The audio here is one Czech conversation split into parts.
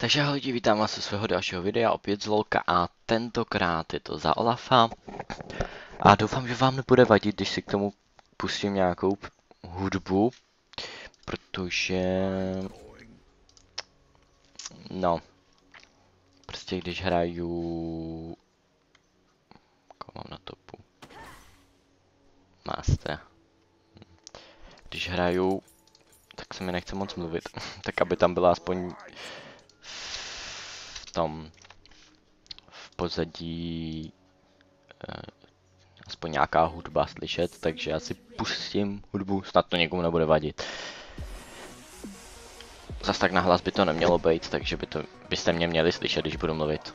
Takže ahoj lidi, vítám vás u svého dalšího videa, opět z Lolka a tentokrát je to za Olafa. A doufám, že vám nebude vadit, když si k tomu pustím nějakou hudbu, protože... No, prostě když hraju... Koho mám na topu? Master. Když hraju, tak se mi nechce moc mluvit, tak aby tam byla aspoň tom v pozadí eh, aspoň nějaká hudba slyšet, takže já si pustím hudbu, snad to někomu nebude vadit. Zas tak nahlas by to nemělo být, takže by to, byste mě měli slyšet, když budu mluvit.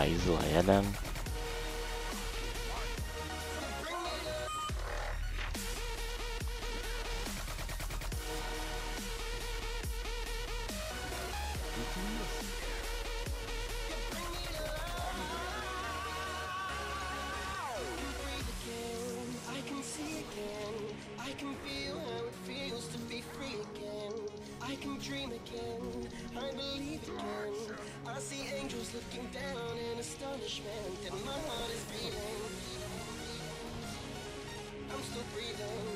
Vãi rưởi anh em can dream again. I believe again. I see angels looking down in astonishment, and my heart is beating. I'm still breathing.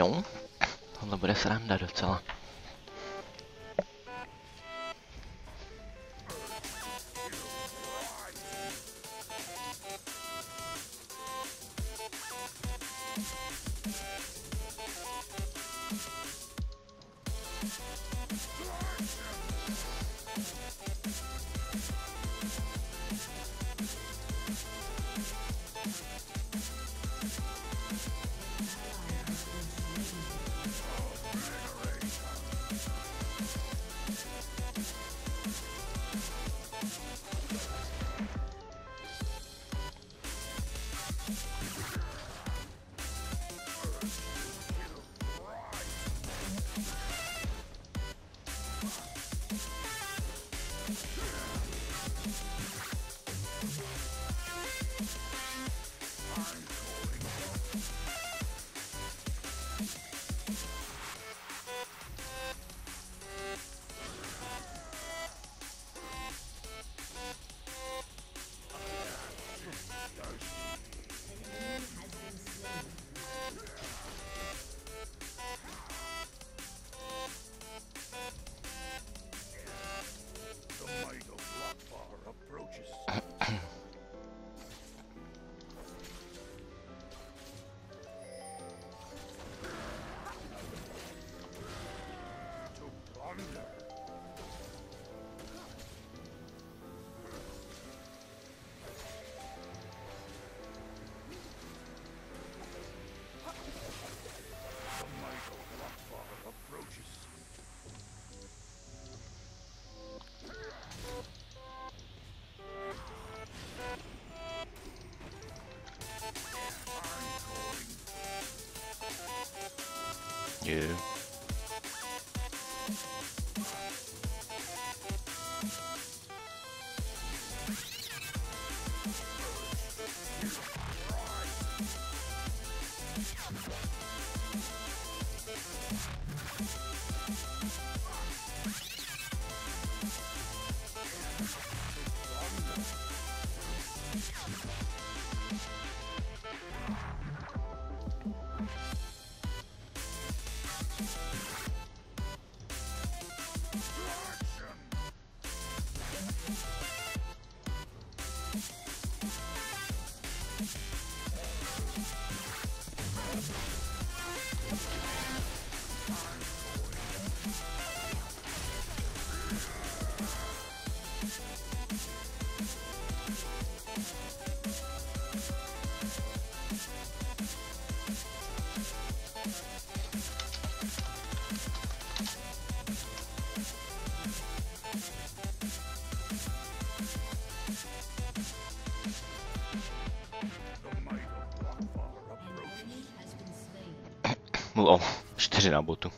No, tohle bude sranda docela. O, čtyři na botu.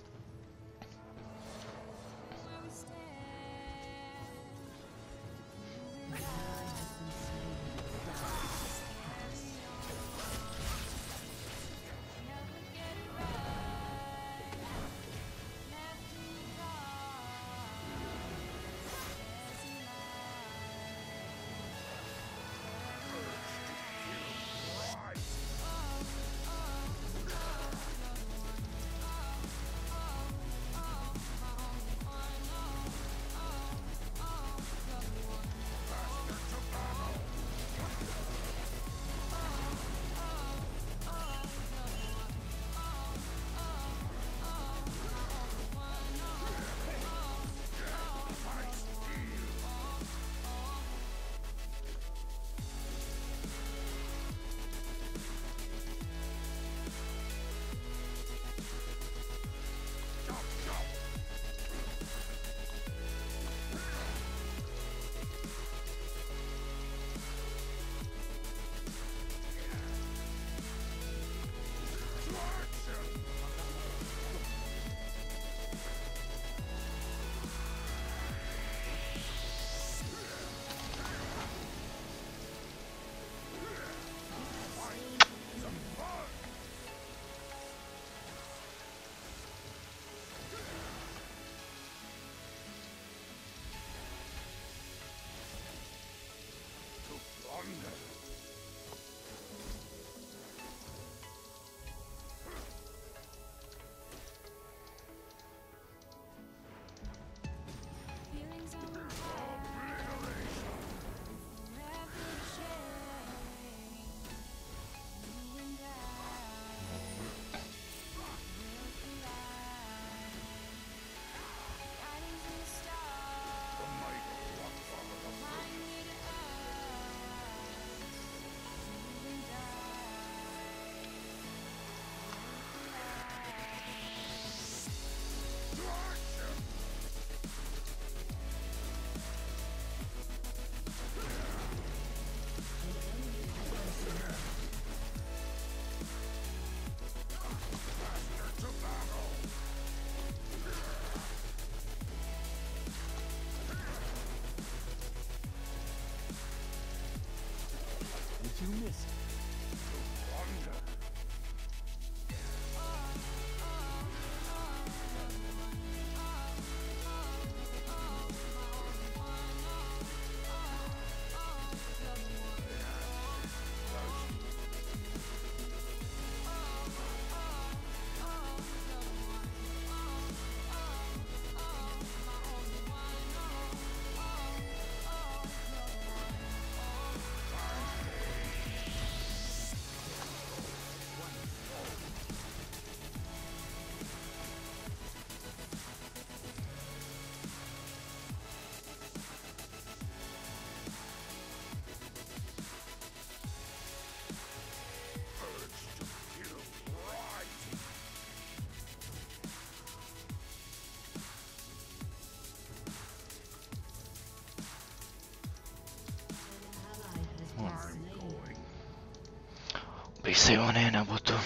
Bych si ho ne na botu.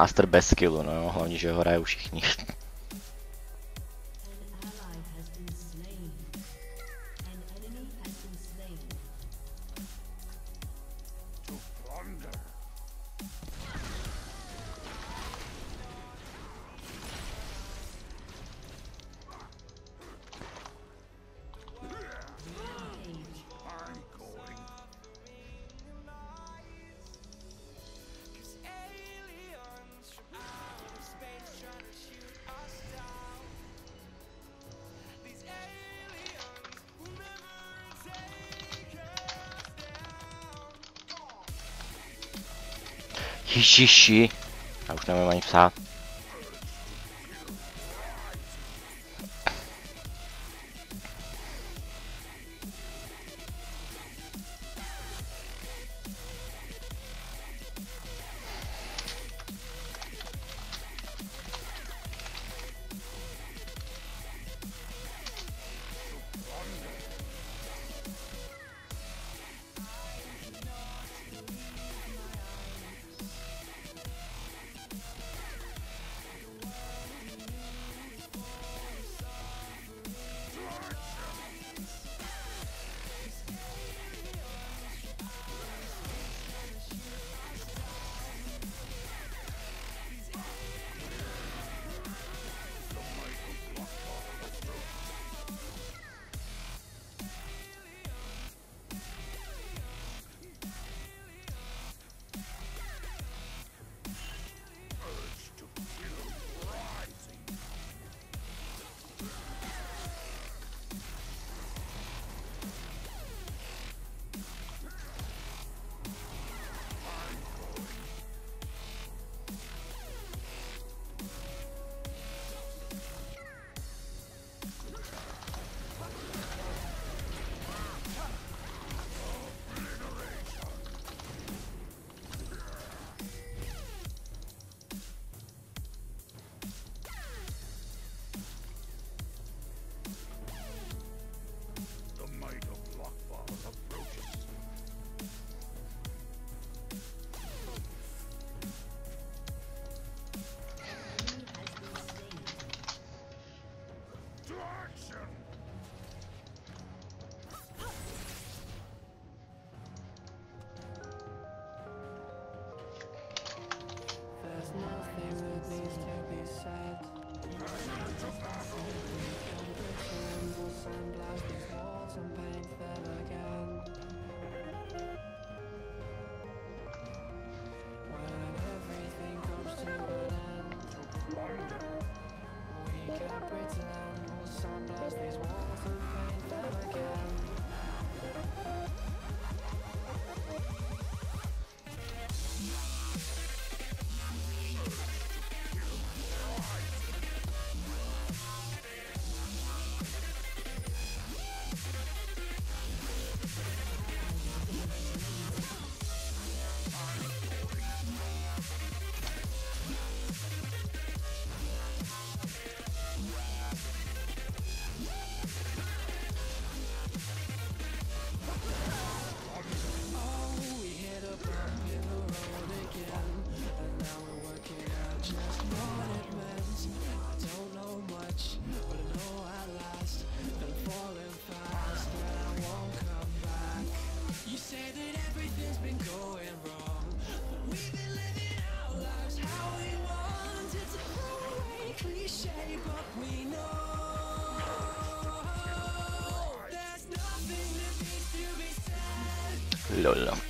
Master bez skillu, no jo, hlavně, že ho hrajou všichni. Hi, hi, hi. A już nie mam ani psa. Lolo.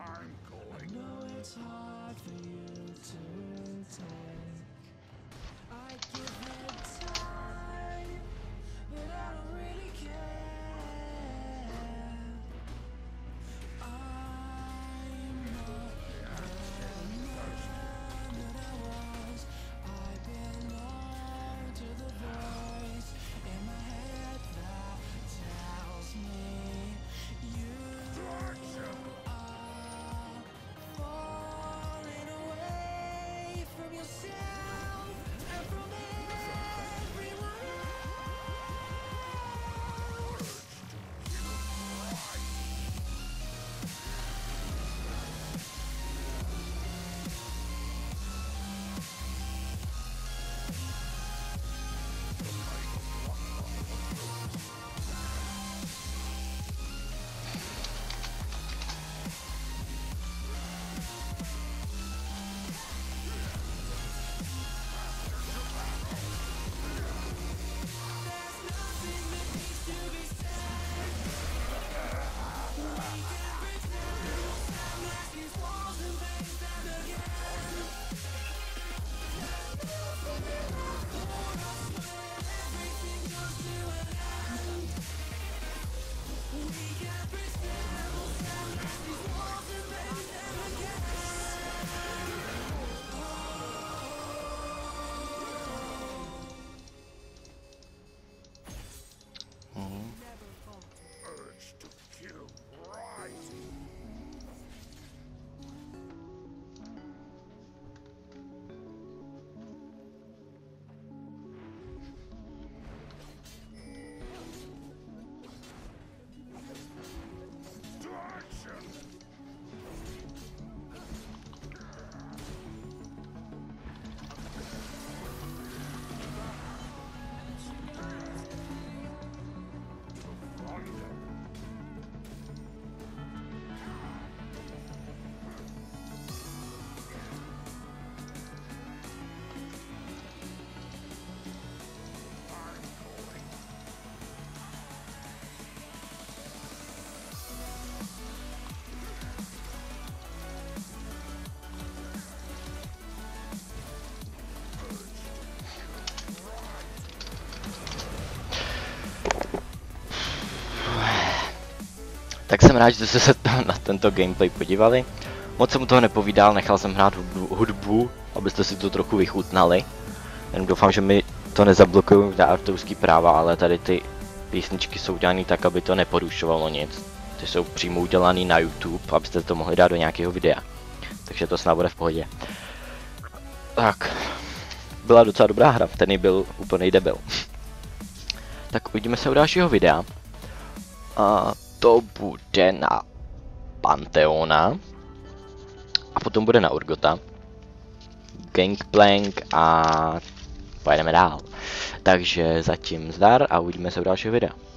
I'm going. No, it's hard for you to take. I give Tak jsem rád, že jste se na tento gameplay podívali. Moc jsem toho nepovídal, nechal jsem hrát hudbu, abyste si to trochu vychutnali. Jenom doufám, že mi to nezablokují na autorský práva, ale tady ty písničky jsou udělané tak, aby to neporušovalo nic. Ty jsou přímo udělané na YouTube, abyste to mohli dát do nějakého videa. Takže to snad bude v pohodě. Tak, byla docela dobrá hra, ten byl úplný debil. tak uvidíme se u dalšího videa. A to bude na Panteona. A potom bude na Urgota. Gangplank a pojedeme dál. Takže zatím zdar a uvidíme se u dalšího videa.